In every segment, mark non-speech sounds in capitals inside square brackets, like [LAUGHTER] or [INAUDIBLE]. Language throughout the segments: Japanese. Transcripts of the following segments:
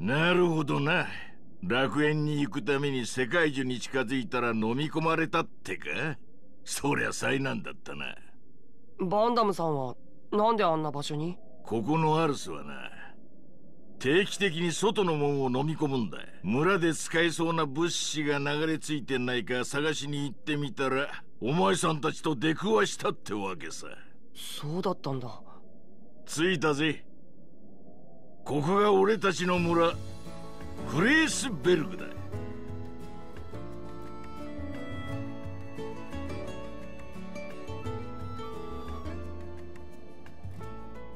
なるほどな。楽園に行くために世界樹に近づいたら飲み込まれたってか？そりゃ災難だったな。バンダムさんはなんであんな場所に？ここのアルスはな。定期的に外のもんを飲み込むんだ。村で使えそうな物資が流れ着いてないか探しに行ってみたらお前さんたちと出くわしたってわけさ。そうだったんだ。着いたぜここが俺たちの村グレースベルグだ。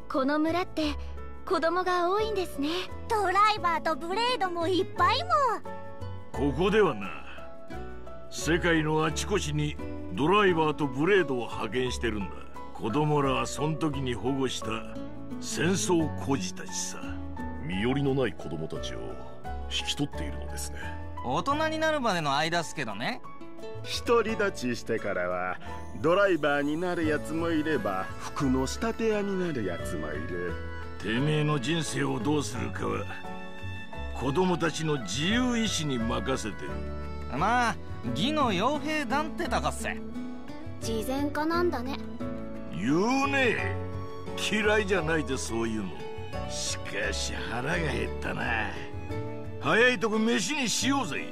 この村って子供が多いんですね。ドライバーとブレードもいっぱいも。ここではな世界のあちこちにドライバーとブレードを派遣してるんだ。子供らはそん時に保護した戦争孤児たちさ身寄りのない子供たちを引き取っているのですね。大人になるまでの間っすけどね。独り立ちしてからはドライバーになるやつもいれば服の仕立て屋になるやつもいる。てめえの人生をどうするかは子供たちの自由意志に任せて。るまあ義の傭兵団ってたかっせ。慈善家なんだね。言うね嫌いじゃないでそういうのしかし腹が減ったな。早いとこ飯にしようぜ。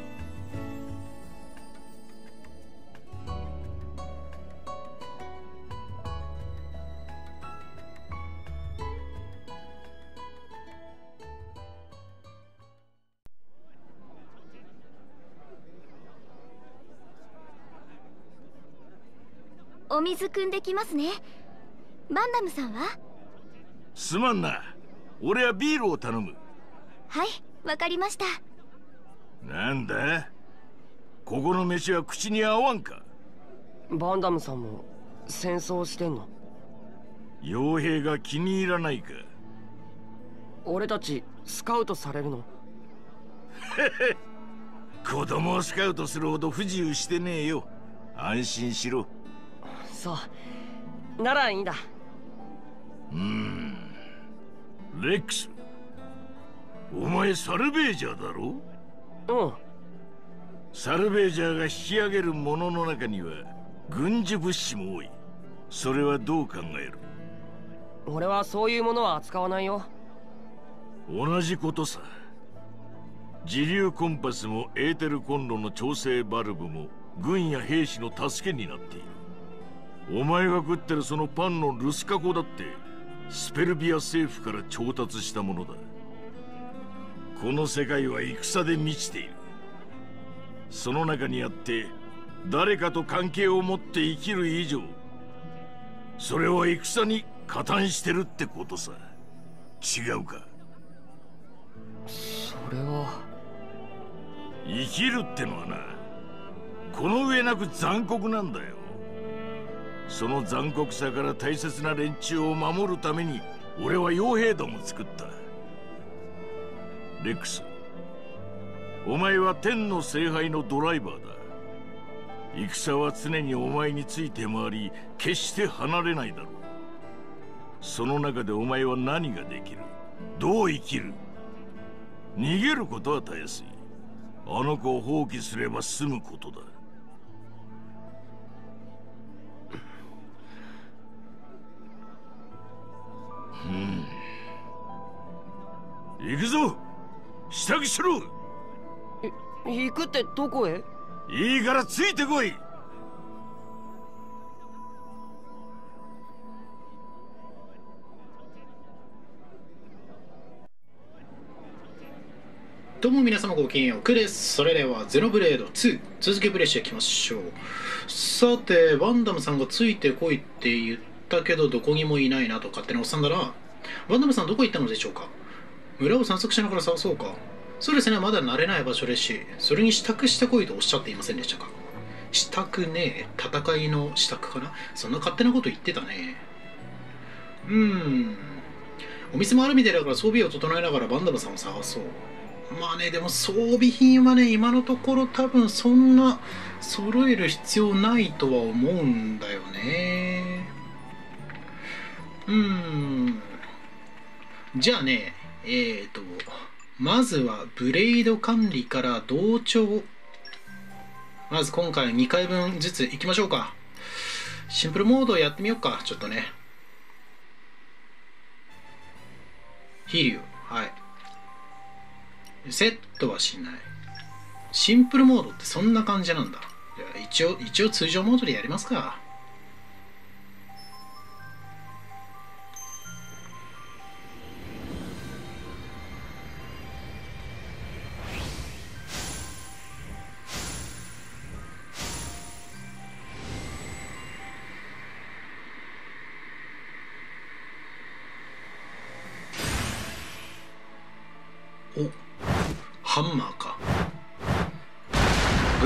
お水汲んできますね。バンダムさんは？すまんな俺はビールを頼む。はいわかりました。なんだ？ここの飯は口に合わんか？バンダムさんも戦争してんの？傭兵が気に入らないか？俺たちスカウトされるの？子供をスカウトするほど不自由してねえよ。安心しろ。そう。ならいいんだ。うんレックス。お前サルベージャーだろ？うん。サルベージャーが引き上げるものの中には軍事物資も多い。それはどう考える？俺はそういうものは扱わないよ。同じことさ。自流コンパスもエーテルコンロの調整バルブも軍や兵士の助けになっている。お前が食ってるそのパンのルスカコだってスペルビア政府から調達したものだ。この世界は戦で満ちている。その中にあって誰かと関係を持って生きる以上それは戦に加担してるってことさ。違うか？それは。生きるってのはなこの上なく残酷なんだよその残酷さから大切な連中を守るために俺は傭兵団を作った。レックス。お前は天の聖杯のドライバーだ。戦は常にお前について回り決して離れないだろう。その中でお前は何ができる？どう生きる？逃げることはたやす。いあの子を放棄すれば済むことだ。うん行くぞ支度しろ行くってどこへ？いいからついてこいどうも皆様ごきげんよう、クです。それでは、ゼノブレード2、続けプレイしていきましょう。さて、バンダムさんがついてこいって言ったけど、どこにもいないなと勝手におっさんだな。バンダムさんどこ行ったのでしょうか？村を散策しながら探そうか。そうですね、まだ慣れない場所ですし、それに支度してこいとおっしゃっていませんでしたか？支度ね、戦いの支度かな？そんな勝手なこと言ってたね。うーん。お店もあるみたいだから装備を整えながらバンダムさんを探そう。まあね、でも装備品はね、今のところ多分そんな揃える必要ないとは思うんだよね。うーん。じゃあね、えっ、ー、と、まずはブレイド管理から同調。まず今回2回分ずついきましょうか。シンプルモードやってみようか。ちょっとね。飛竜はい。セットはしない。シンプルモードってそんな感じなんだ。一応一応通常モードでやりますか。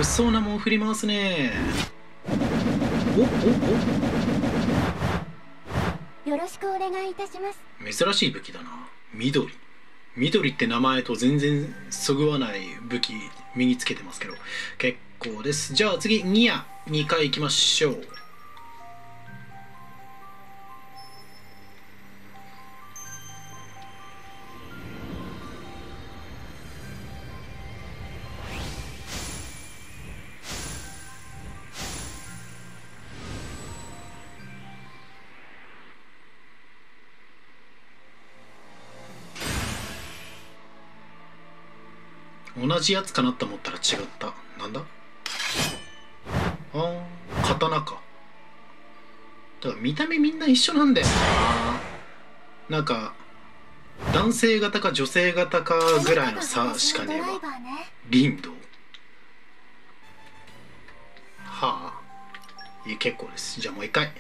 物騒なもん振り回すね。おおよろしくお願いいたします。お珍しい武器だな。緑。緑って名前と全然そぐわない武器身につけてますけど結構です。じゃあ次ニア2回行きましょう同じやつかなと思ったら違った。なんだ？あー刀か。だから見た目みんな一緒なんだよな。なんか男性型か女性型かぐらいの差しかねえわ。リンド。はあ。いい結構です。じゃあもう一回。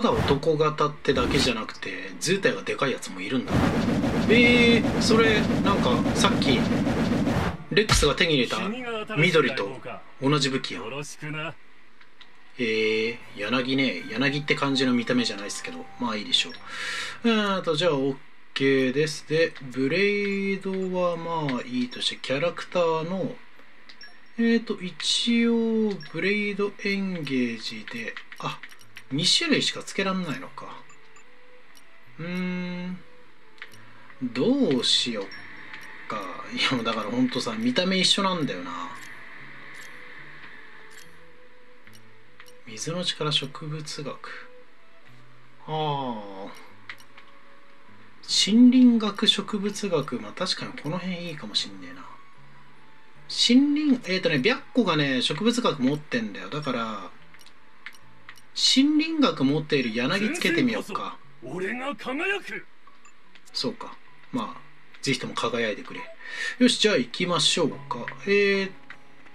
ただ男型ってだけじゃなくて図体がでかいやつもいるんだ。えー、それなんかさっきレックスが手に入れた緑と同じ武器や。よろしくな。えー、柳ね。柳って感じの見た目じゃないですけどまあいいでしょう。えーとじゃあ OK です。でブレイドはまあいいとしてキャラクターのえーと一応ブレイドエンゲージであ2種類しか付けらんないのか。うーん。どうしよっか。いやだからほんとさ見た目一緒なんだよな。水の力植物学。ああ森林学植物学。まあ確かにこの辺いいかもしんねえな。森林えっ、ー、とね白虎がね植物学持ってんだよ。だから森林学持っている柳つけてみようか。俺が輝く。そうか。まあぜひとも輝いてくれ。よしじゃあ行きましょうか。えー、っ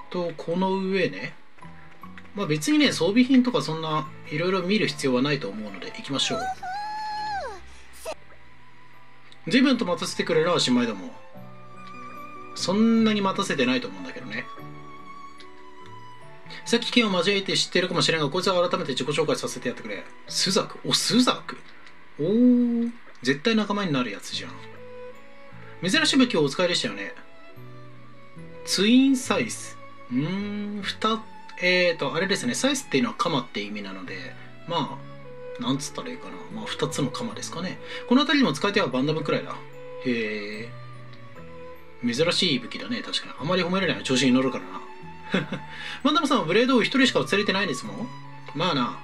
とこの上ね。まあ別にね装備品とかそんないろいろ見る必要はないと思うので行きましょう。随分と待たせてくれるわ姉妹ども。そんなに待たせてないと思うんだけどねさっき剣を交えて知ってるかもしれんがこいつは改めて自己紹介させてやってくれ。スザク？おスザク？おお絶対仲間になるやつじゃん。珍しい武器をお使いでしたよね。ツインサイズうーん。二えーとあれですね。サイズっていうのは鎌って意味なのでまあなんつったらいいかな。まあ二つの鎌ですかね。この辺りにも使い手はバンダムくらいだ。へえ珍しい武器だね確かに。あまり褒められない。調子に乗るからな。マンダムさんはブレードを一人しか釣れてないですもん。まあな。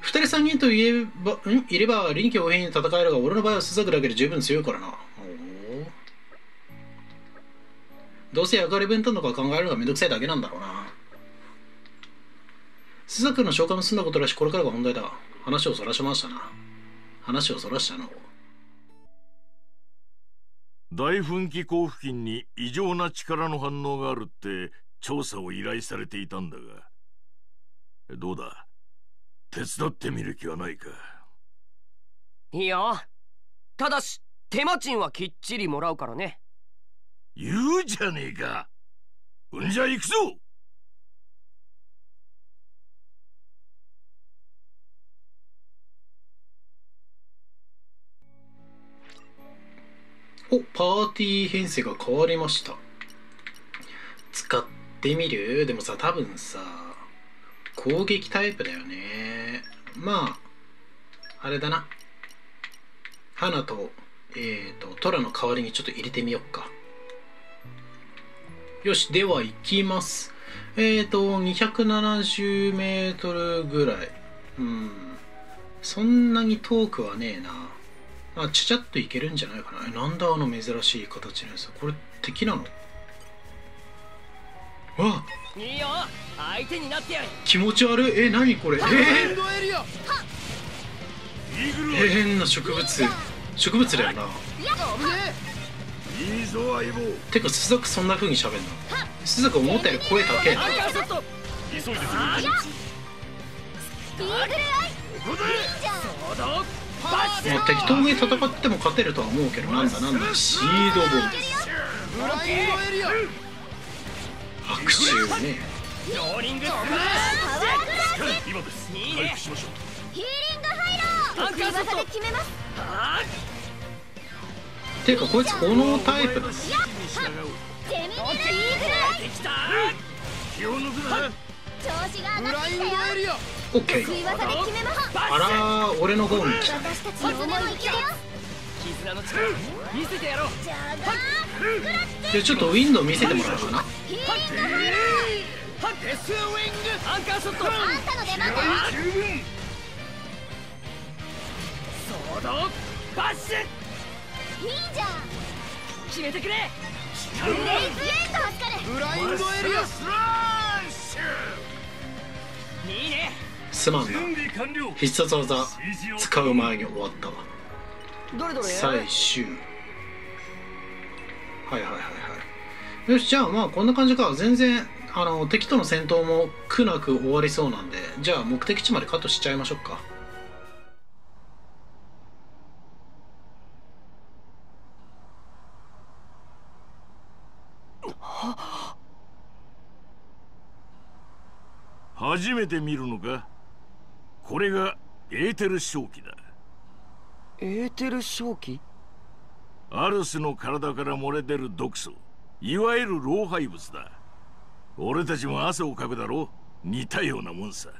二人三人といえばん？いれば臨機応変に戦えるが俺の場合はスザクだけで十分強いからな。どうせ役割分担とか考えるのがめんどくさいだけなんだろうな。スザクの召喚も済んだことらしこれからが本題だ。話をそらしましたな。話をそらしたの。大噴気口付近に異常な力の反応があるって調査を依頼されていたんだが。どうだ？手伝ってみる気はないか。いいよ。ただし手間賃はきっちりもらうからね。言うじゃねえか。うんじゃ行くぞ。おパーティー編成が変わりました。使ってみる？でもさ多分さ攻撃タイプだよね。まああれだな。花とえっ、ー、とトラの代わりにちょっと入れてみよっか。よしでは行きます。えっ、ー、と270メートルぐらい。うん。そんなに遠くはねえな。まあちゃちゃっといけるんじゃないかな。なんだあの珍しい形のやつ。これ敵なの？わいいよ。相手になってやる。気持ち悪い。え何これ？え？ー、えー、変な植物。植物だよな。いいぞ相棒。てかスザクそんな風に喋んの？スザク思ったより声高えな。急いでくる。イーグルアイここでまあ、適当に戦っても勝てるとは思うけどなんだなんだ。シードボンドエリア悪臭ね。ローリングスマ今ですいいね回復しましょうヒーリン。グハイロー得意技で決めますていうかこいつ炎タイプなのジェミイーグルアイできた気を抜くな調子が上がってきたよオッケーあらー俺の方に来た。私たちの思い行きだよ絆の力見せてやろう。じゃがでちょっとウィンドウ見せてもらおうかな。ヒーリングハイロデスウィング。アンカーショット。ーあんたの出番だ。よ十分ソードバッシュ。いいじゃん決めてくれ。ブレイズエンド助かるブラインドエリアスラッシュいいねすまんな必殺技。使う前に終わったわどれどれ？最終。はいはいはいはい。よしじゃあまあこんな感じか。全然あの敵との戦闘も苦なく終わりそうなんで。じゃあ目的地までカットしちゃいましょうか。初めて見るのか？これがエーテル正気だエーテル正気？アルスの体から漏れ出る毒素いわゆる老廃物だ。俺たちも汗をかくだろ似たようなもんさ。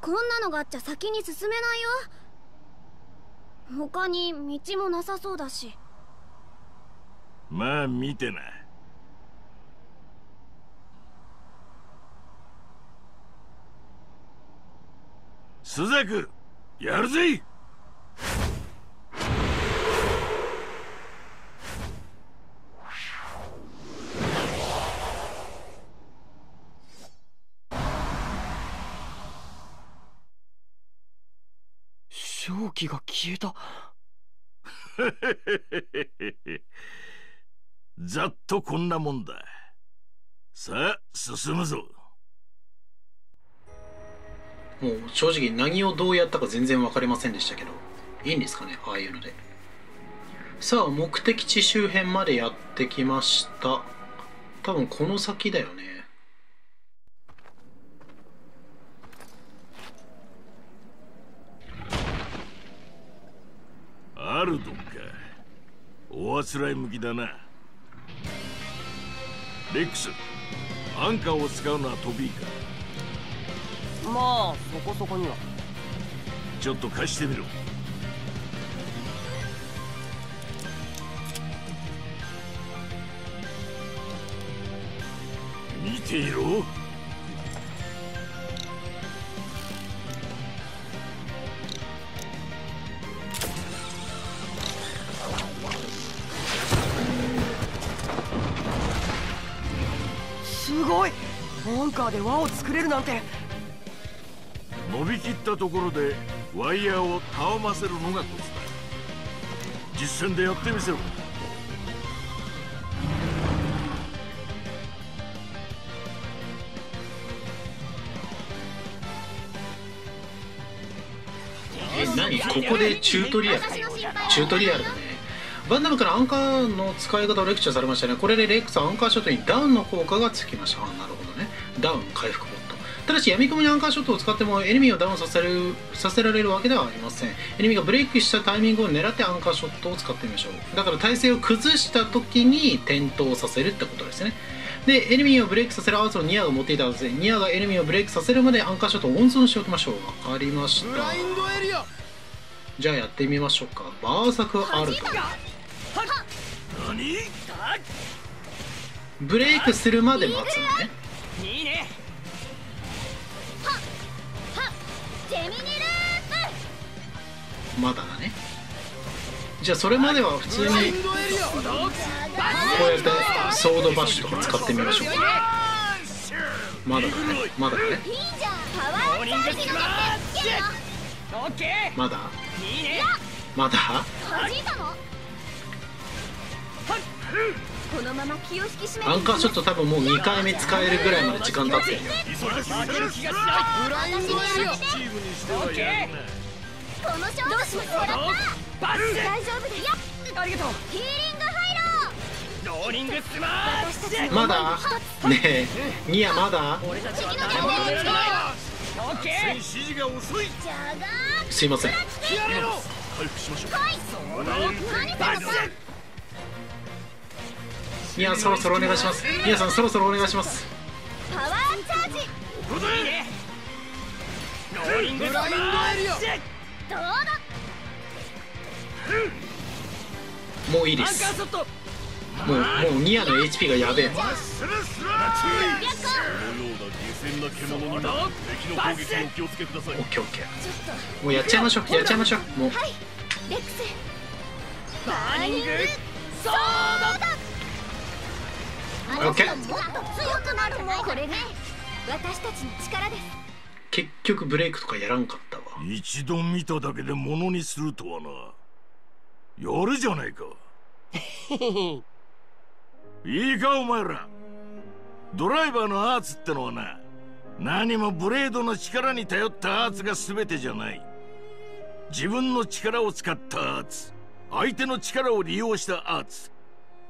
こんなのがあっちゃ先に進めないよ。他に道もなさそうだし。まあ見てな。スザクやるぜ気が消えた。[LAUGHS] ざっとこんなもんだ。さあ進むぞ。もう正直何をどうやったか全然分かりませんでしたけどいいんですかねああいうので。さあ目的地周辺までやってきました。多分この先だよねアルドンかおあつらい向きだな。レックスアンカーを使うのは飛びか。まあそこそこには。ちょっと貸してみろ。見ていろで輪を作れるなんて伸びきったところでワイヤーをたわませるのがコツだ。実戦でやってみせろ。え何？ここでチュートリアル。チュートリアルだね。バンダムからアンカーの使い方をレクチャーされましたね。これでレックスアンカーショットにダウンの効果がつきました。あなるし闇雲にアンカーショットを使ってもエネミーをダウンさせるさせられるわけではありません。エネミーがブレイクしたタイミングを狙ってアンカーショットを使ってみましょう。だから体勢を崩した時に転倒させるってことですね。でエネミーをブレイクさせるアーツをニアが持っていたはずでニアがエネミーをブレイクさせるまでアンカーショットを温存しておきましょう。わかりました。じゃあやってみましょうか。バーサクアルト。何ブレイクするまで待つのねまだだね。じゃあそれまでは普通にこうやってソードバッシュとか使ってみましょう。かまだだね。まだだね。まだ。まだ？弾いたのこのまま気を引き締めてアンカーショット多分もう2回目使えるぐらいまで時間経ってるよ。この勝負もらった大丈夫です。ありがとうヒーリングハイローリングスマッまだねえニアまだす。いません回復しましょう何そのニアそろそろお願いします。ニアさんそろそろお願いします。パワーチャージ。いいねローリングスマッシュどうだ？もういいです。もうもうニアの HP がやべえ。このような下賤な獣にも敵の攻撃にお気をつけください。オッケーオッケー。ちょっもうやっちゃいましょうやっちゃいましょう。もう。とはい。レックス。バーニング。ソード結局ブレイクとかやらんかったわ。一度見ただけで物にするとはな。やるじゃないか。[LAUGHS] いいかお前ら。ドライバーのアーツってのはな何もブレードの力に頼ったアーツが全てじゃない。自分の力を使ったアーツ相手の力を利用したアーツ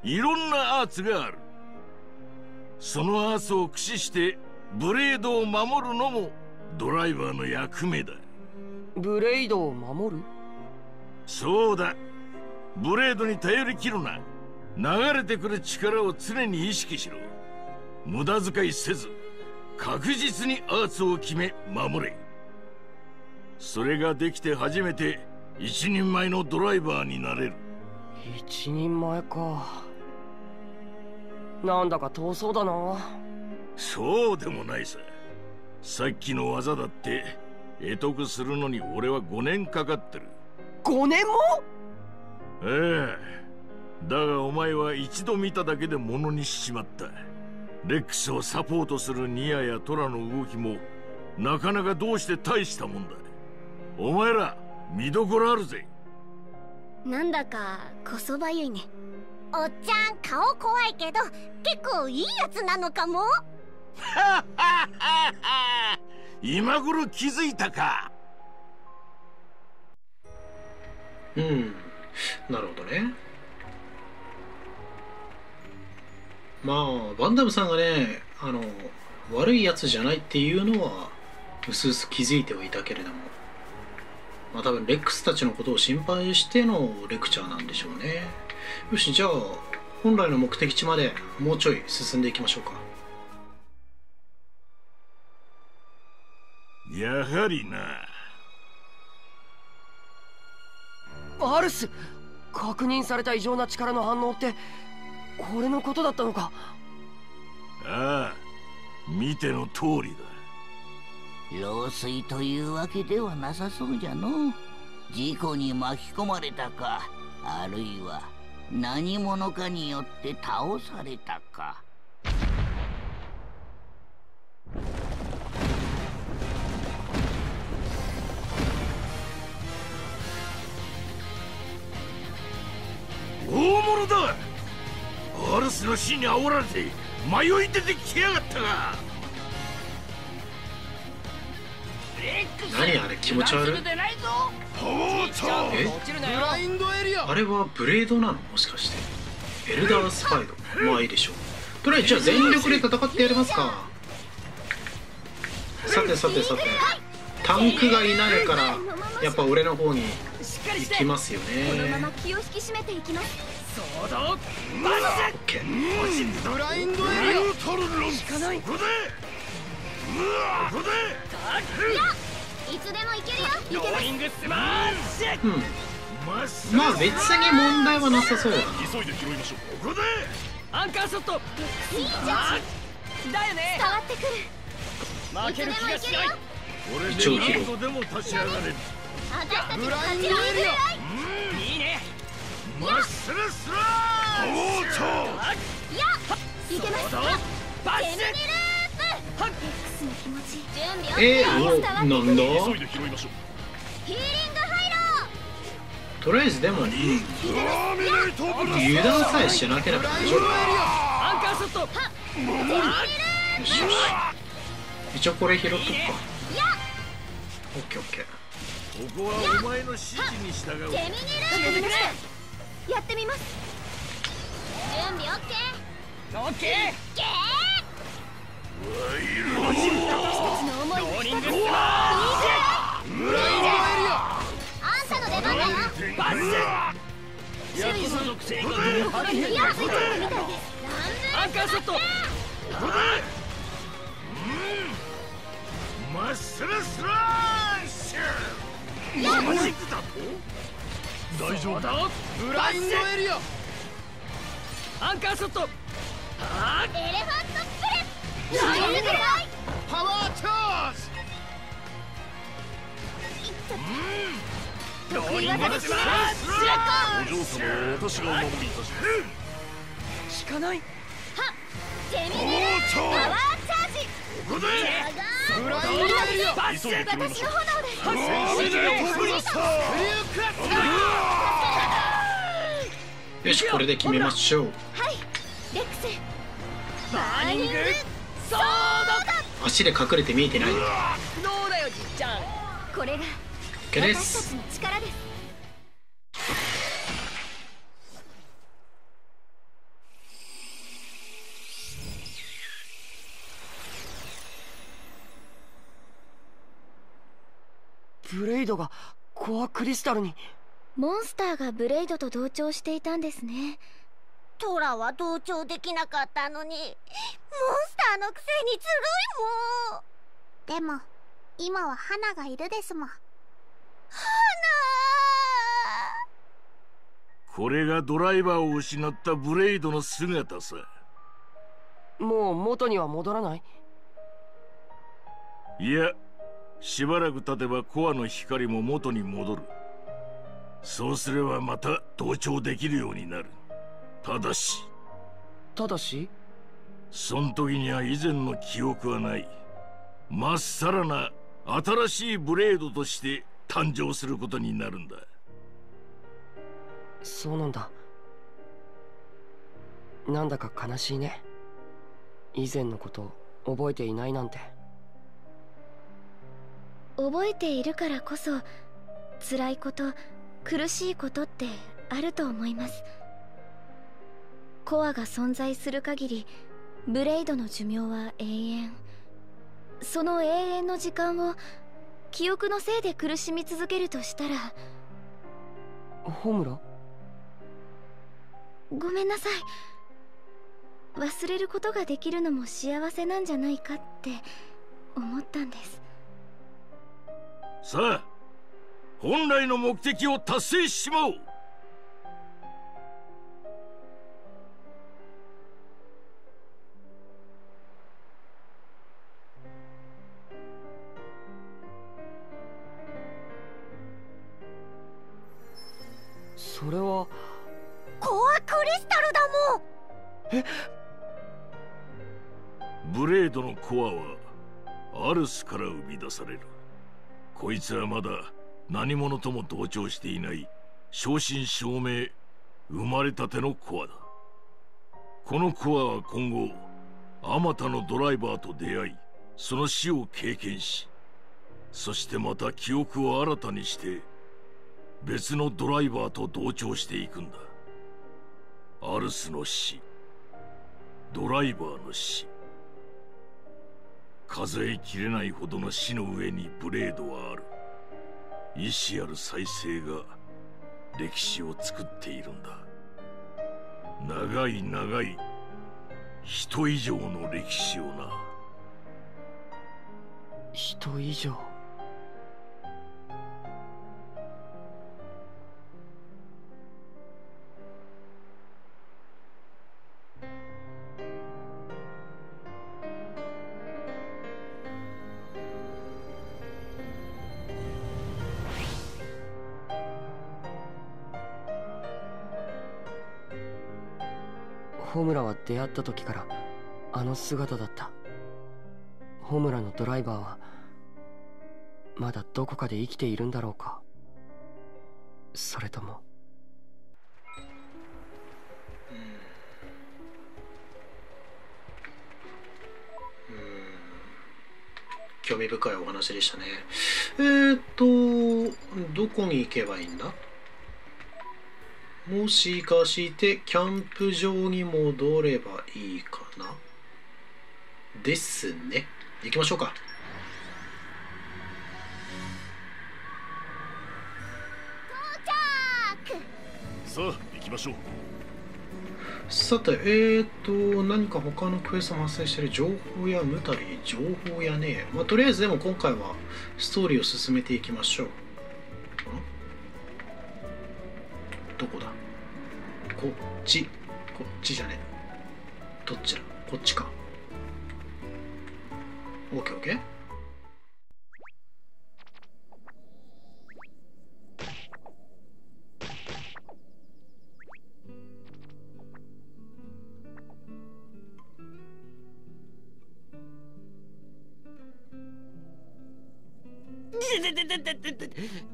いろんなアーツがあるそのアーツを駆使してブレードを守るのもドライバーの役目だ。ブレイドを守る？そうだ。ブレードに頼り切るな。流れてくる力を常に意識しろ。無駄遣いせず確実にアーツを決め守れ。それができて初めて一人前のドライバーになれる。一人前かなんだか遠そうだな。そうでもないさ。さっきの技だって得得するのに俺は5年かかってる。5年も？ええ。だがお前は一度見ただけで物にしちまった。レックスをサポートするニアやトラの動きもなかなかどうして大したもんだ。お前ら見どころあるぜ。なんだかこそばゆいねおっちゃん顔怖いけど結構いいやつなのかも。[LAUGHS] 今頃気づいたか。うん。なるほどね。まあバンダムさんがねあの悪いやつじゃないっていうのはうすうす気づいてはいたけれども。まあ多分レックスたちのことを心配してのレクチャーなんでしょうねよしじゃあ本来の目的地までもうちょい進んでいきましょうか。やはりな。アルス確認された異常な力の反応ってこれのことだったのか。ああ見ての通りだ。老衰というわけではなさそうじゃの。事故に巻き込まれたかあるいは何者かによって倒されたか。大物だ。アルスの死に煽られて迷い出てきやがったが何あれ気持ち悪い？パワーチャえ？ブラインドエリア。あれはブレードなの？もしかして。エルダースパイド。まあいいでしょう。とりあえずじゃあ全力で戦ってやりますか。さてさてさて。タンクがいないからやっぱ俺の方に行きますよこのまねま気を引き締めていきます。そうだ。オッケーブラインドエリアまあ別に問題はなさそうだな。急いで拾いましょうここでアンカーショットいいじゃんだよね。伝わってくる負ける気がしない。これ一応拾うで何度でも立ち上がれる私たちのブラインド勝ちのエリアいいね。まっすぐスラパーワーチャーいけます。バッシュえー、おなん急だ？とりあえずでも、油断さえしなければ大丈夫よしよし一応これ拾っとくか。オッケーオッケー。ここはお前の指示に従うーフェミニループわかりましたやってみます。準備 OK オッケーローをリングスマッシー大丈夫だブラインドエリアアンカーショットエレファントパワーチャージローリングスマッシお嬢様は私がお守りいたしますュ効かないフェミニループパワーチャージここでブラインドエリア急いで拾いましょう指示を送りましたクリアクラッよしこれで決めましょう。はい。レックス。バーニングソー足で隠れて見えてない。ドどうだよじっちゃん。これが私たすちの力です。ブレイドがコアクリスタルに。モンスターがブレイドと同調していたんですねトラは同調できなかったのにモンスターのくせにずるいもん。でも今は花がいるですもん。花！これがドライバーを失ったブレイドの姿さ。もう元には戻らない？いやしばらく経てばコアの光も元に戻る。そうすればまた同調できるようになるただし。ただし？そん時には以前の記憶はない。まっさらな新しいブレードとして誕生することになるんだ。そうなんだ。なんだか悲しいね。以前のこと覚えていないなんて。覚えているからこそ辛いこと苦しいことってあると思いますコアが存在する限りブレイドの寿命は永遠。その永遠の時間を記憶のせいで苦しみ続けるとしたらホムラごめんなさい。忘れることができるのも幸せなんじゃないかって思ったんです。さあ本来の目的を達成しちまおうそれは。コアクリスタルだもん。ブレードのコアはアルスから生み出される。こいつはまだ何者とも同調していない正真正銘生まれたてのコアだ。このコアは今後あまたのドライバーと出会いその死を経験しそしてまた記憶を新たにして別のドライバーと同調していくんだ。アルスの死。ドライバーの死。数えきれないほどの死の上にブレードはある。意志ある再生が歴史を作っているんだ。長い長い。人以上の歴史をな。人以上。出会った時からあの姿だった。ホムラのドライバーはまだどこかで生きているんだろうか。それとも興味深いお話でしたね。えー、っとどこに行けばいいんだ？もしかしてキャンプ場に戻ればいいかな？ですね。行きましょうか。さあ行きましょう。さてえーと何か他のクエストも発生してる情報や無たり情報やね。まあとりあえずでも今回はストーリーを進めていきましょうちこっちじゃね？えどっちだ？こっちか。OKOK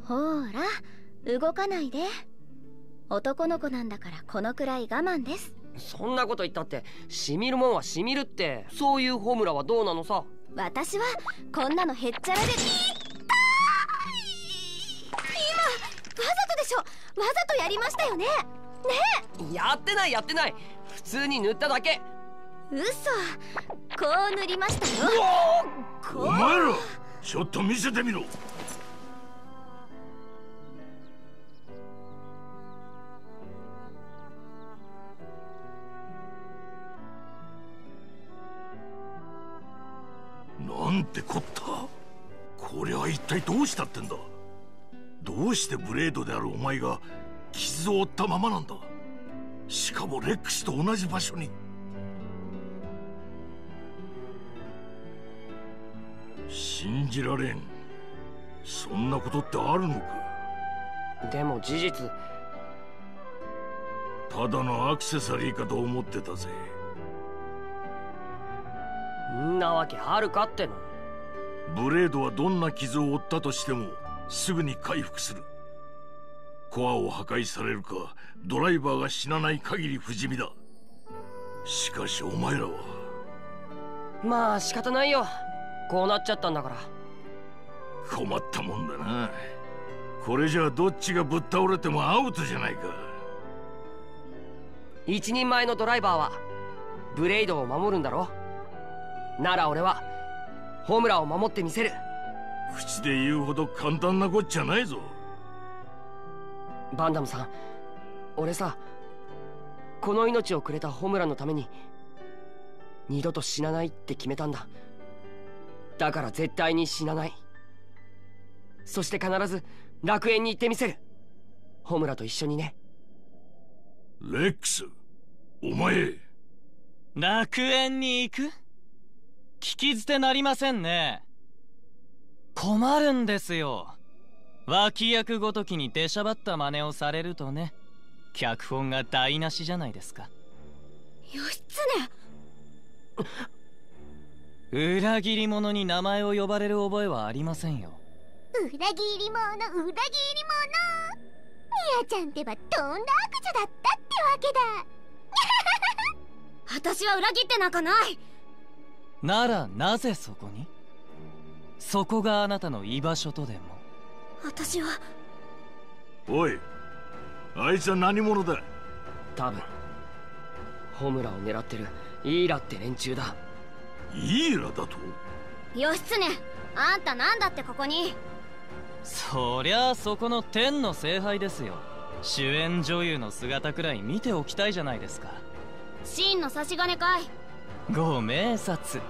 ほーら動かないで。男の子なんだからこのくらい我慢です。そんなこと言ったってしみるもんはしみるって。そういうホムラはどうなのさ？私はこんなのへっちゃらで今わざとでしょ。わざとやりましたよね。ねやってないやってない。普通に塗っただけ。嘘。こう塗りましたよ。こう。お前らちょっと見せてみろなんてこった？これは一体どうしたってんだ？どうしてブレードであるお前が傷を負ったままなんだ？しかもレックスと同じ場所に。信じられん。そんなことってあるのか？でも事実。ただのアクセサリーかと思ってたぜ。んなわけあるかってのブレードはどんな傷を負ったとしてもすぐに回復する。コアを破壊されるかドライバーが死なない限り不死身だ。しかしお前らは。まあ仕方ないよ。こうなっちゃったんだから。困ったもんだな。これじゃあどっちがぶっ倒れてもアウトじゃないか。一人前のドライバーはブレイドを守るんだろ？なら俺はホムラを守ってみせる。口で言うほど簡単なこっちゃないぞ。バンダムさん俺さこの命をくれたホムラのために二度と死なないって決めたんだ。だから絶対に死なない。そして必ず楽園に行ってみせる。ホムラと一緒にね。レックスお前。楽園に行く？聞き捨てなりませんね。困るんですよ。脇役ごときに出しゃばった真似をされるとね。脚本が台無しじゃないですか。義経。裏切り者に名前を呼ばれる覚えはありませんよ。裏切り者裏切り者。ミヤちゃんってばとんだ悪女だったってわけだ。[LAUGHS] 私は裏切ってなんかないならなぜそこに？そこがあなたの居場所とでも？私は。おいあいつは何者だ？多分。ホムラを狙ってる。イーラって連中だ。イーラだと？義経あんたなんだってここに？そりゃあそこの天の聖杯ですよ。主演女優の姿くらい見ておきたいじゃないですか。真の差し金かい。ご明察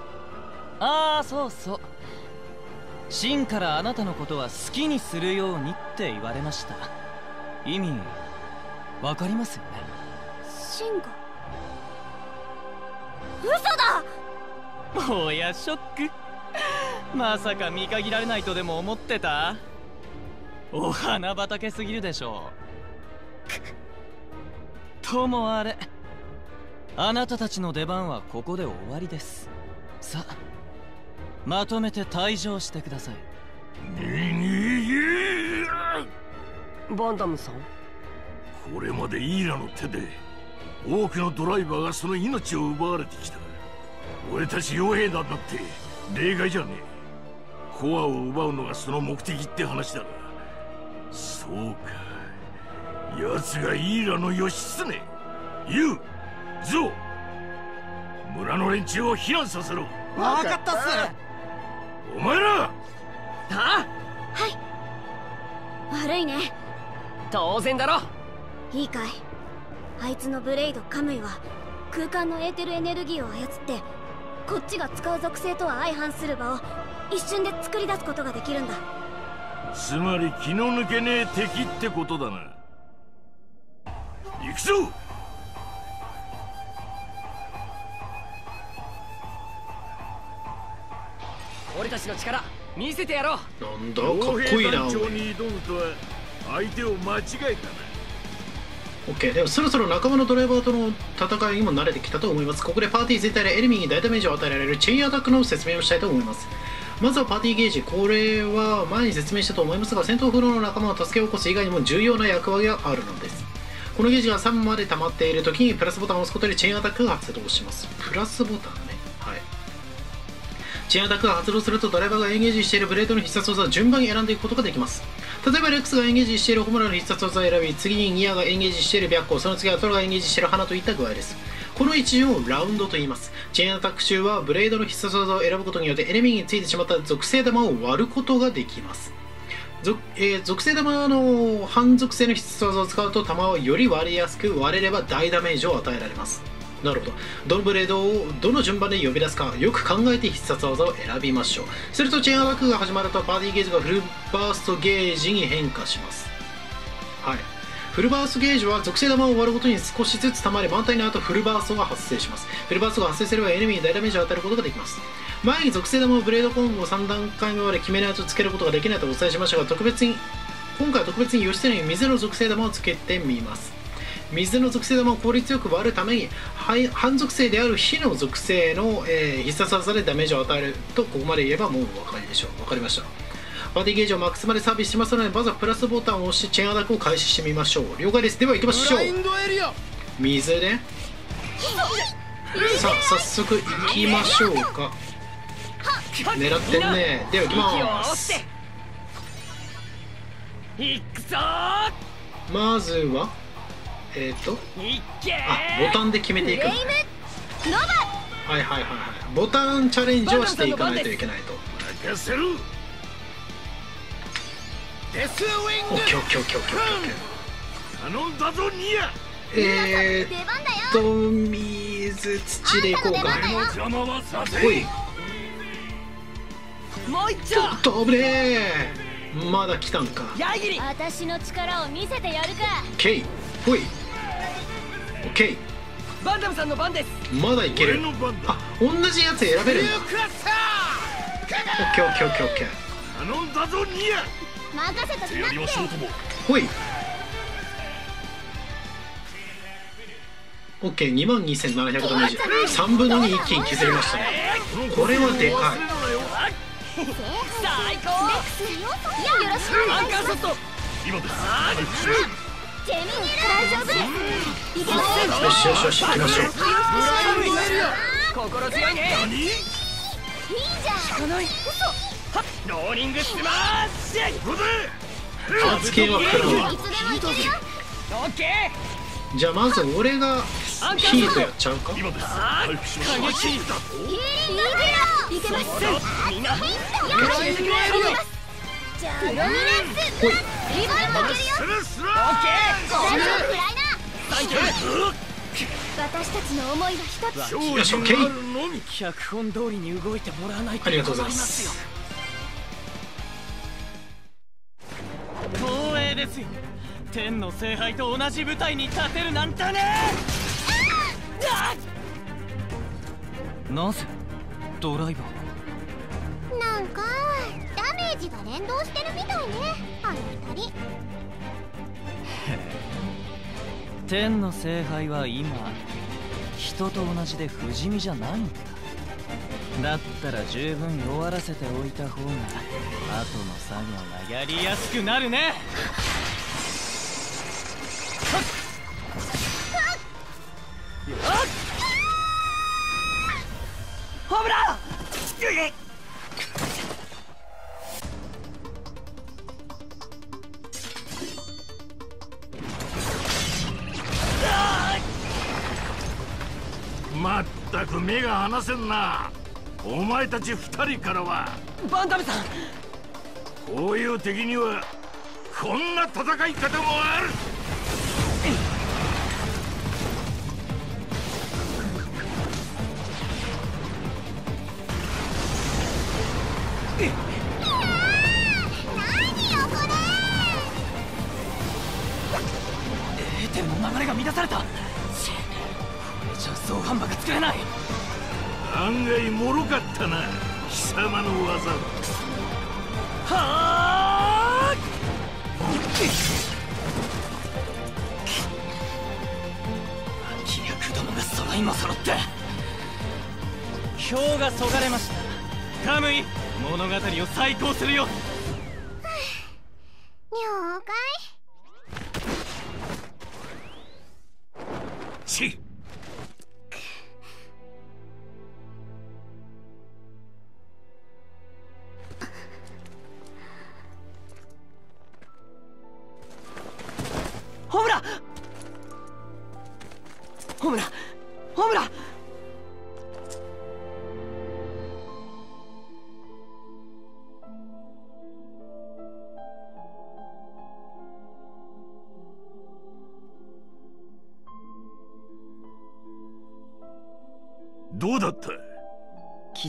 ああそうそう。真からあなたのことは好きにするようにって言われました。意味わかりますよね？真が？嘘だ！おやショック。まさか見限られないとでも思ってた？お花畑すぎるでしょう。ともあれあなたたちの出番はここで終わりです。さあまとめて退場してください。バンダムさん？これまでイーラの手で多くのドライバーがその命を奪われてきた。俺たち傭兵団だって例外じゃねえ。コアを奪うのがその目的って話だなそうか。奴がイーラの義経。ユウゾウ村の連中を避難させろ。わかったっすお前ら！あ？はい。悪いね。当然だろ。いいかい。あいつのブレイドカムイは空間のエーテルエネルギーを操ってこっちが使う属性とは相反する場を一瞬で作り出すことができるんだ。つまり気の抜けねえ敵ってことだな。行くぞ俺たちの力見せてやろう。なんだかっこいいな傭兵団長に挑むとは相手を間違えたな。OK ではそろそろ仲間のドライバーとの戦いにも慣れてきたと思います。ここでパーティー全体でエネミーに大ダメージを与えられるチェインアタックの説明をしたいと思います。まずはパーティーゲージこれは前に説明したと思いますが戦闘不能の仲間を助け起こす以外にも重要な役割があるのです。このゲージが3まで溜まっている時にプラスボタンを押すことでチェーンアタックが発動します。プラスボタンチェアタックが発動するとドライバーがエンゲージしているブレードの必殺技を順番に選んでいくことができます。例えばレックスがエンゲージしているホムラの必殺技を選び次にニアがエンゲージしている白虎その次はトロがエンゲージしている花といった具合ですこの一順をラウンドと言いますチェーンアタック中はブレードの必殺技を選ぶことによってエネミーについてしまった属性玉を割ることができます属,、えー属性玉の反属性の必殺技を使うと玉はより割りやすく割れれば大ダメージを与えられますなるほどどのブレードをどの順番で呼び出すかよく考えて必殺技を選びましょう。するとチェーンアタックが始まるとパーティーゲージがフルバーストゲージに変化します。はい。フルバーストゲージは属性玉を割るごとに少しずつ溜まり満タンになるとフルバーストが発生します。フルバーストが発生すればエネミーに大ダメージを与えることができます。前に属性玉をブレードコンボを3段階目まで決めないとつけることができないとお伝えしましたが特別に今回は特別に義経に水の属性玉をつけてみます。水の属性玉を効率よく割るためにはい反属性である火の属性の、えー必殺技でダメージを与えるとここまで言えばもうお分かりでしょう。分かりました。バディゲージをマックスまでサービスしますのでまずはプラスボタンを押してチェーンアタックを開始してみましょう。了解です。では行きましょう。ブラインドエリア。水で。さあ早速行きましょうか。狙ってるね。では行きます。まずはえっ、ー、と？あボタンで決めていくはいはいはいはい。ボタンチャレンジをしていかないといけないと。任せる。デスウィング！オッケーオッケーオッケーオッケーオッケー頼ん。だぞニアえ出番だよーっと水土でいこうかあんたの出番だよ。邪魔はさせほいもうょっと危ねえ。まだ来たんか。私の力を見せてやるか。ケーほいオッケバンダムさんの番です。ーまだいけ俺るの番だ。あ同じやつ選べるオッケーオッケーオッケーオッケー。頼んだぞニア任せときなって。ほい。オッケー2万2700ダメージ3分の2一気に削りましたね。これはでかい。最高。よ。ろしくアンカーショット今ですジェミニ大丈夫よしよしよし行きましょう心強いねいいじゃんない嘘ローリングスマッシュはじゃあまず俺がヒートやっちゃうか？今です回復しましヒーリングよいけます。みんなよしじゃあルミナンスプラスリボルもいけるよスラスラオッケ大丈夫フライなーサンキュー私たちの思いは一つ。標よしオッケー準あるのみ脚本通りに動いてもらわないとありがとうございます。光栄ですよ。天の聖杯と同じ舞台に立てるなんてねなぜ？ドライバーなんかダメージが連動してるみたいね。あの二人。[LAUGHS] 天の聖杯は今人と同じで不死身じゃないんだ。だったら十分弱らせておいた方が後の作業がやりやすくなるね。せんな。お前たち二人からは。バンダムさん。こういう敵にはこんな戦い方もある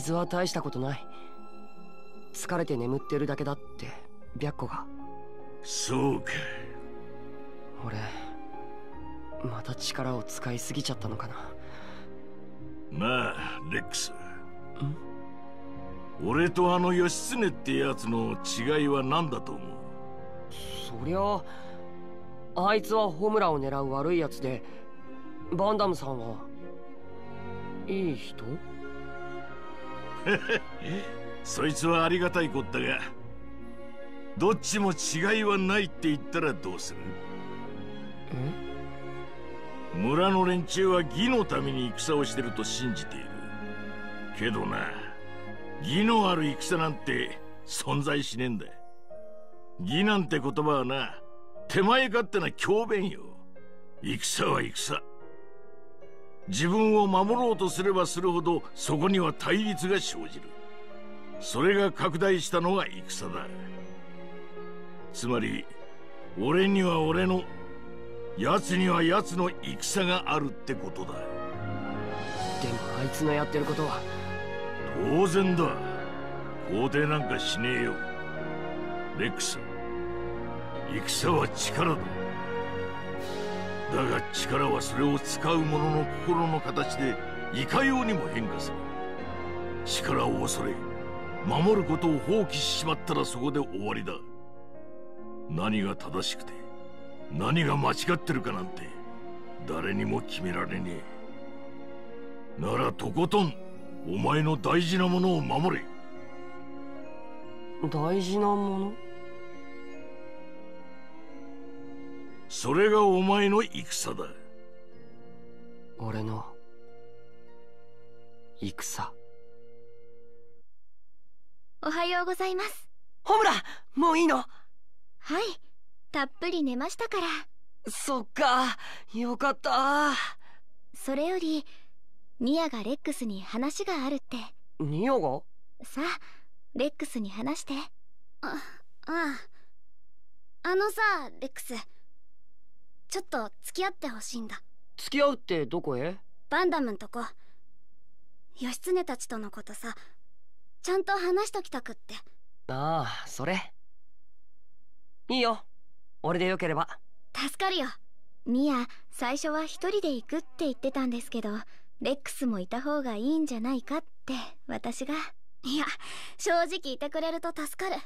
傷は大したことない。疲れて眠ってるだけだって白虎が。そうか。俺また力を使いすぎちゃったのかな。なあレックス。俺とあの義経ってやつの違いは何だと思う？そりゃあいつはホムラを狙う悪いやつでバンダムさんはいい人？[LAUGHS] そいつはありがたいこったがどっちも違いはないって言ったらどうする？村の連中は義のために戦をしてると信じている。けどな義のある戦なんて存在しねえんだ。義なんて言葉はな手前勝手な強弁よ。戦は戦自分を守ろうとすればするほどそこには対立が生じる。それが拡大したのが戦だつまり俺には俺の奴には奴の戦があるってことだ。でもあいつのやってることは当然だ。肯定なんかしねえよ。レックス戦は力だだが力はそれを使う者の心の形でいかようにも変化する。力を恐れ守ることを放棄しちまったらそこで終わりだ。何が正しくて何が間違ってるかなんて誰にも決められねえ。ならとことんお前の大事なものを守れ。大事なもの？それがお前の戦だ。俺の戦。おはようございます。ホムラもういいの？はいたっぷり寝ましたから。そっかよかった。それよりニアがレックスに話があるって。ニアが？さあレックスに話して。ああああのさレックスちょっと付き合ってほしいんだ。付き合うってどこへ？バンダムんとこ。義経たちとのことさ。ちゃんと話しときたくって。ああそれ。いいよ。俺でよければ。助かるよ。ミア最初は一人で行くって言ってたんですけどレックスもいた方がいいんじゃないかって私が。いや正直いてくれると助かる。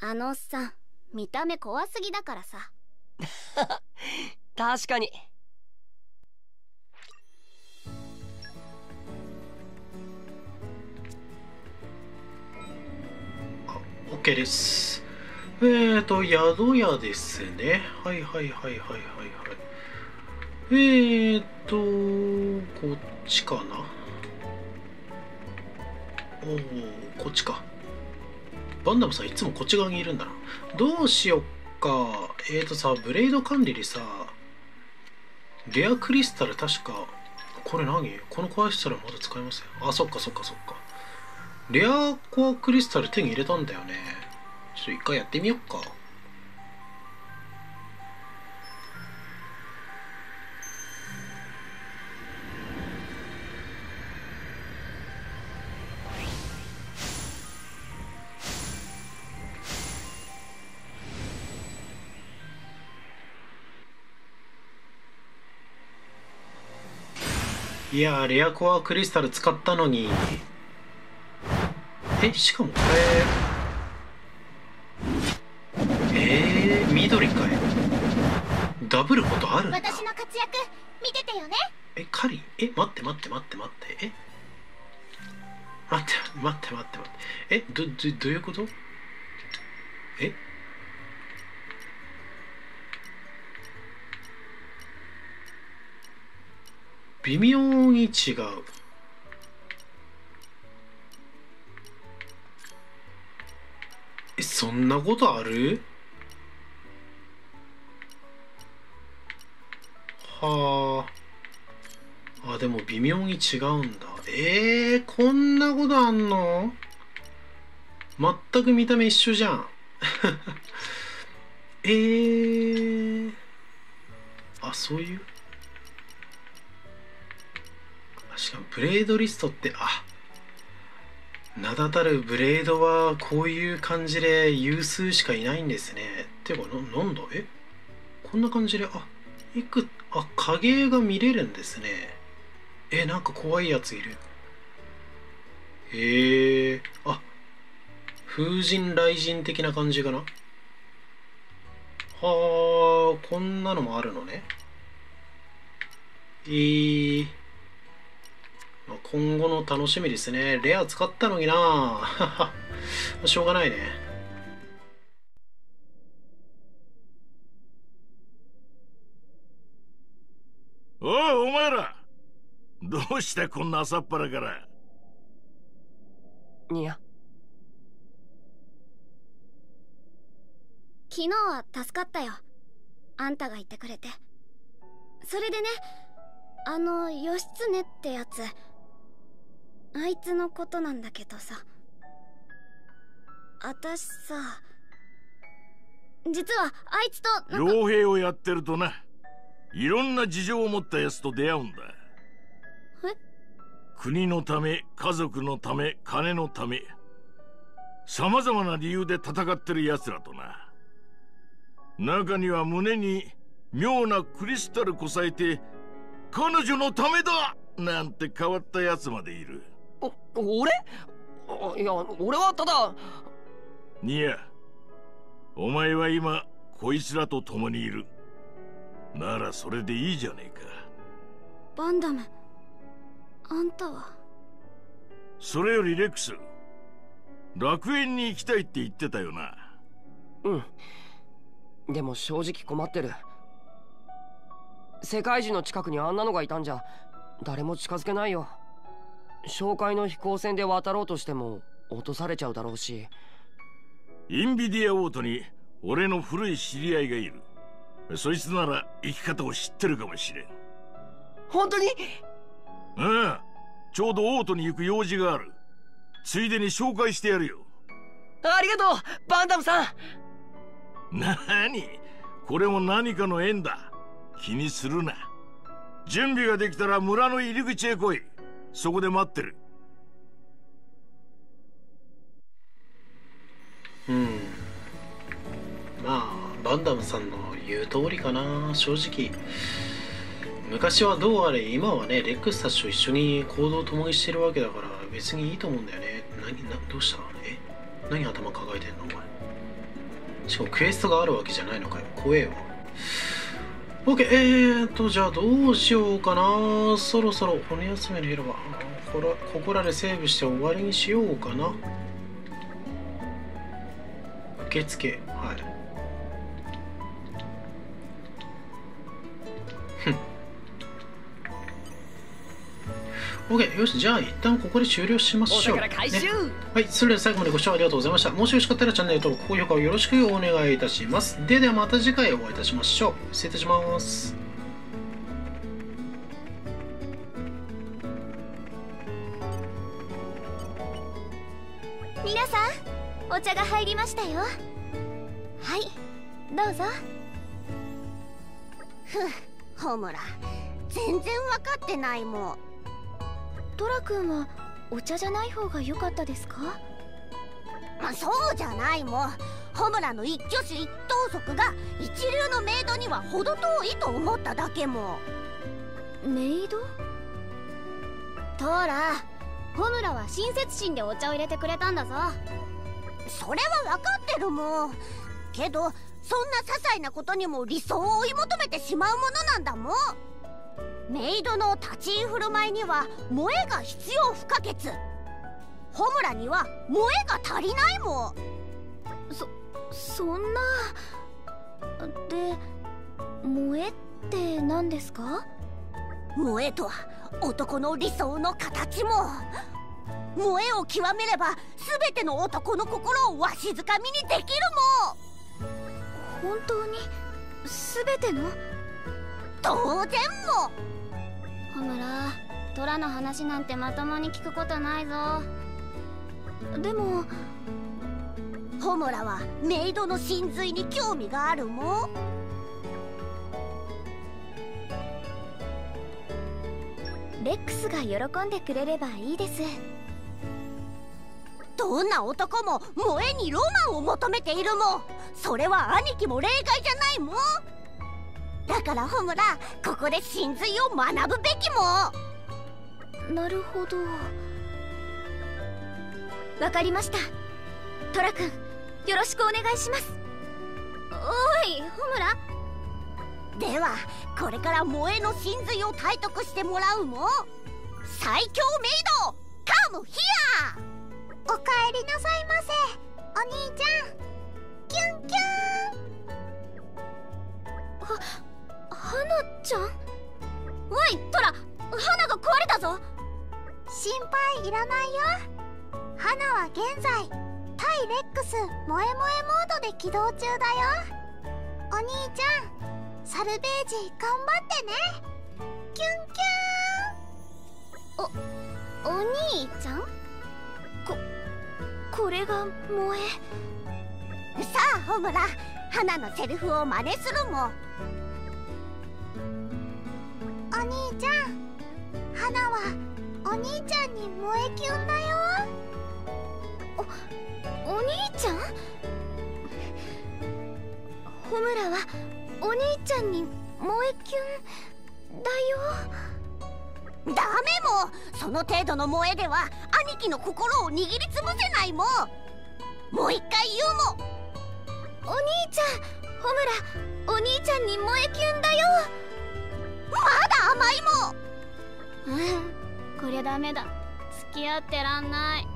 あのおっさん見た目怖すぎだからさ [LAUGHS] 確かに。あ OK です。えーと宿屋ですね。はいはいはいはいはいはい。えーとこっちかな。おおこっちか。バンダムさんいつもこっち側にいるんだな。どうしよっかえーとさブレード管理でさレアクリスタル確かこれ何？この壊したらまだ使えますよあそっかそっかそっか。レアコアクリスタル手に入れたんだよね。ちょっと一回やってみよっか。いやーレアコアクリスタル使ったのに。えしかもこれ。えー、緑かい。ダブることあるんだ。私の活躍見ててよね。えカリン？え待って待って待って待って。え？待って待って待って待って。えどどどういうこと？え？微妙に違う。えそんなことある？はあ。あでも微妙に違うんだ。えー、こんなことあんの？全く見た目一緒じゃん。[LAUGHS] えー、あそういう？しかもブレードリストってあ名だたるブレードはこういう感じで有数しかいないんですね。てかななんだ？え？こんな感じであいくあ影が見れるんですね。えなんか怖いやついる。へえあ風神雷神的な感じかな？はあこんなのもあるのね。えー。今後の楽しみですね。レア使ったのにな。[LAUGHS] しょうがないね。おいお前ら。どうしたこんな朝っぱらから？ニア昨日は助かったよ。あんたがいてくれて。それでねあの義経ってやつあいつのことなんだけどさ。私さ実はあいつと傭兵をやってるとないろんな事情を持ったやつと出会うんだ。え？国のため家族のため金のためさまざまな理由で戦ってる奴らとな。中には胸に妙なクリスタルこさえて彼女のためだ！なんて変わったやつまでいる。お俺？いや俺はただ。ニヤお前は今こいつらと共にいる。ならそれでいいじゃねえか。バンダムあんたは？それよりレックス楽園に行きたいって言ってたよな。うん。でも正直困ってる。世界樹の近くにあんなのがいたんじゃ誰も近づけないよ紹介の飛行船で渡ろうとしても落とされちゃうだろうし。インビディアオートに俺の古い知り合いがいる。そいつなら生き方を知ってるかもしれん。本当に？うんちょうどオートに行く用事がある。ついでに紹介してやるよ。ありがとうバンダムさん。なにこれも何かの縁だ。気にするな。準備ができたら村の入り口へ来いそこで待ってる。うん。まあバンダムさんの言う通りかな。正直。昔はどうあれ今はねレックスたちと一緒に行動を共にしてるわけだから別にいいと思うんだよね。何などうした？え？何頭抱えてんの？お前。しかもクエストがあるわけじゃないのかよ。怖えわ OK えーとじゃあどうしようかな。そろそろ骨休めの広場こらここらでセーブして終わりにしようかな。受付はい。OK よしじゃあ一旦ここで終了しましょう、ね。はいそれでは最後までご視聴ありがとうございました。もしよろしかったらチャンネル登録高評価をよろしくお願いいたします。でではまた次回お会いいたしましょう。失礼いたします。皆さんお茶が入りましたよ。はいどうぞ。ふうホムラ。全然わかってないもんトラ君はお茶じゃない方が良かったですか？まあそうじゃないもん。ホムラの一挙手一投足が一流のメイドには程遠いと思っただけも。メイド？トーラホムラは親切心でお茶を入れてくれたんだぞ。それは分かってるもん。けどそんな些細なことにも理想を追い求めてしまうものなんだもんメイドの立ち居振る舞いには萌えが必要不可欠。ホムラには萌えが足りないもん。そそんなで萌えって何ですか？萌えとは男の理想の形も。萌えを極めれば全ての男の心をわしづかみにできる本当に全ての？もん当然も。ホムラトラの話なんてまともに聞くことないぞ。でもホムラはメイドの真髄に興味があるも。んレックスが喜んでくれればいいです。どんな男も萌えにロマンを求めているも。んそれは兄貴も例外じゃないも。んだからホムラここで真髄を学ぶべきも。なるほど。わかりました。トラ君よろしくお願いします。おいホムラ。ではこれから萌えの真髄を体得してもらうも。ん最強メイドカムヒア。おかえりなさいませ。お兄ちゃんキュンキュン。は花ちゃん？おいトラ花が壊れたぞ。心配いらないよ。花は現在対レックス萌え萌えモードで起動中だよ。お兄ちゃんサルベージ頑張ってね。キュンキュン。おお兄ちゃん？ここれが萌えさあホムラ。花のセリフを真似するも。んお兄ちゃん。花はお兄ちゃんに萌えキュンだよ。おお兄ちゃん？ホムラはお兄ちゃんに萌えキュンだよ。ダメも。その程度の萌えでは兄貴の心を握りつぶせないも。んもう一回言うも。んお兄ちゃんホムラお兄ちゃんに萌えキュンだよ。まだ甘いもん。うんこりゃダメだ。付き合ってらんない。